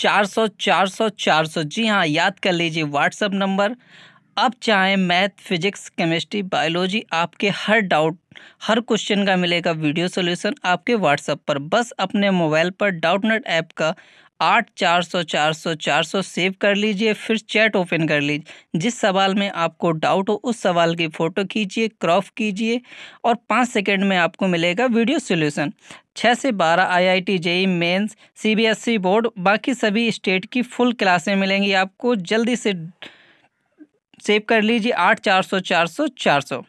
चार सौ चार सौ चार सौ। जी हाँ याद कर लीजिए व्हाट्सअप नंबर। अब चाहे मैथ, फिजिक्स, केमिस्ट्री, बायोलॉजी, आपके हर डाउट, हर क्वेश्चन का मिलेगा वीडियो सॉल्यूशन आपके व्हाट्सएप पर। बस अपने मोबाइल पर डाउट नेट ऐप का आठ, चार सौ चार सौ चार सौ सेव कर लीजिए, फिर चैट ओपन कर लीजिए। जिस सवाल में आपको डाउट हो, उस सवाल की फ़ोटो खींचिए, क्रॉप कीजिए और पाँच सेकंड में आपको मिलेगा वीडियो सॉल्यूशन। छः से बारह IIT JEE, mains CBSE board, बाकी सभी स्टेट की फुल क्लासें मिलेंगी आपको। जल्दी से सेव कर लीजिए, आठ, चार सौ चार सौ चार सौ।